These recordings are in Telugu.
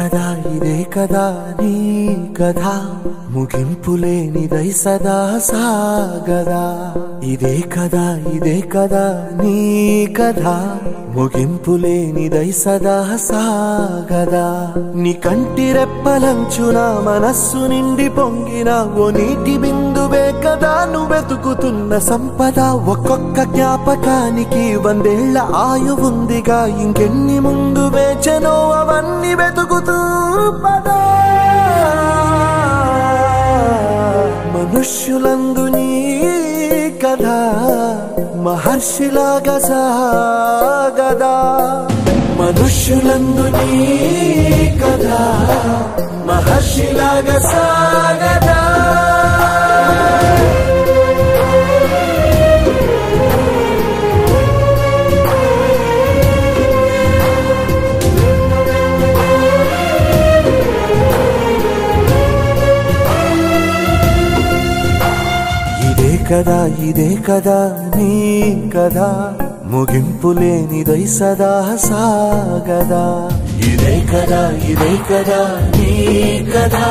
కదా ఇదే కదా నీ కథ. ముగింపు లేనిదై సదా సాగదా. ఇదే కదా ఇదే కదా నీ కథ. ముగింపు లేనిదై సదా సాగదా. నీ కంటి రెప్పలంచున మనస్సు నిండి పొంగిన ఓ నీటి బిందువే కదా నువ్వెతుకుతున్న సంపద. ఒక్కొక్క జ్ఞాపకానికి వందేళ్ళ ఆయువుందిగా ఇంకెన్ని ముందు వేచనో అవన్నీ వెతుకు పదా. మనుష్యులందు నీ కథ మహర్షిలాగా సాగదా. మనుష్యులందు నీ కథ మహర్షిలాగా సాగ కదా ఇదే కదా నీ కదా. ముగింపు లేనిదై సదా సాగదా. ఇదే కదా ఇదే కదా నీ కదా.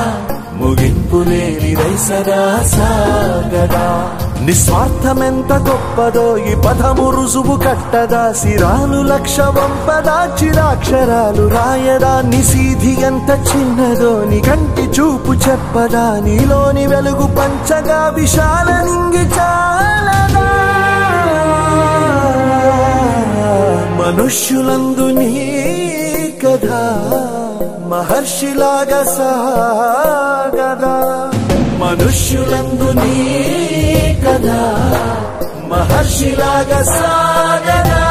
ముగింపు లేనిదై సదా సాగదా. నిస్వార్థమెంత గొప్పదో ఈ పదము రుజువు కట్టదా సిరాలు లక్ష వంపదా చిరాక్షరాలు రాయదా నిసీధి ఎంత చిన్నదో నీ కంటి చూపు చెప్పదా నీలోని వెలుగు పంచగా విశాల నింగి చాలదా. మనుష్యులందు నీ కథ మహర్షిలాగా సాగదా. మనుష్యులందు నీ సాగదా మహర్షిలాగా సాగదా